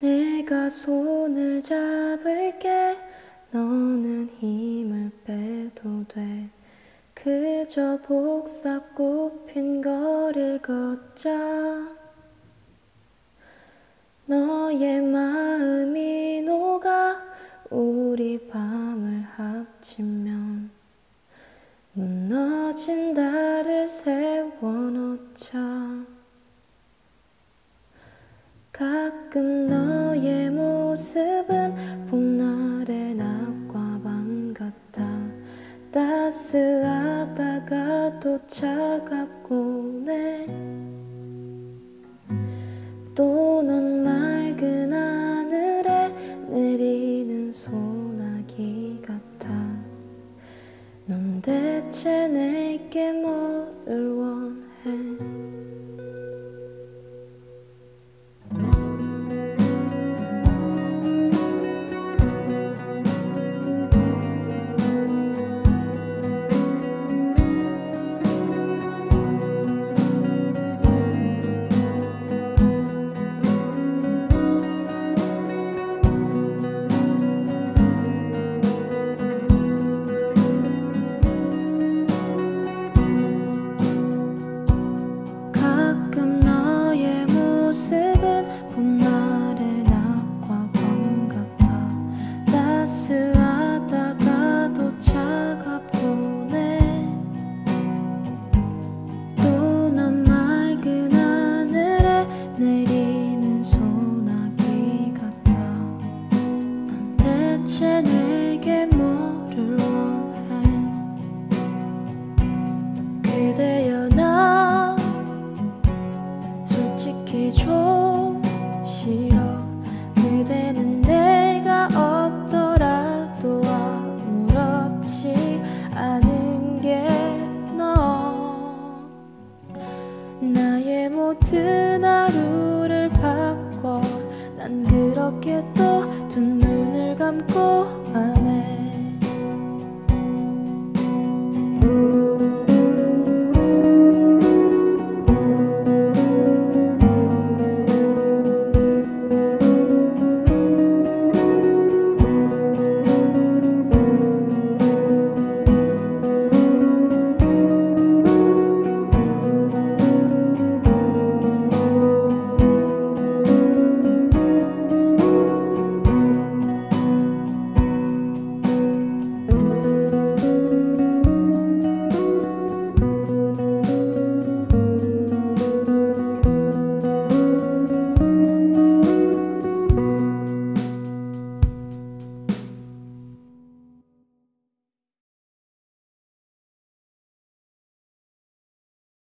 내가 손을 잡을게. 너는 힘을 빼도 돼. 그저 복사 꽃핀 거리를 걷자. 너의 마음이 녹아 우리 밤을 합치면 가끔 너의 모습은 봄날의 낮과 밤 같아. 따스하다가 또 차갑고 해또 넌 싫어. 그대는 내가 없더라도 아무렇지 않은 게 너. 나의 모든 하루를 바꿔. 난 그렇게 또 두 눈을 감고만 해